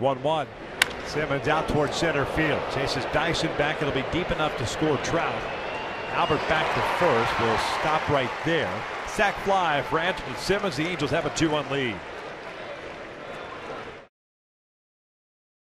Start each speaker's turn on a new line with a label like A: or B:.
A: 1-1. Simmons out towards center field. Chases Dyson back. It'll be deep enough to score Trout. Albert back to first. Will stop right there. Sack fly for Andrelton Simmons. The Angels have a 2-1 lead.